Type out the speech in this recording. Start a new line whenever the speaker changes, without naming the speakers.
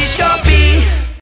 the shopping.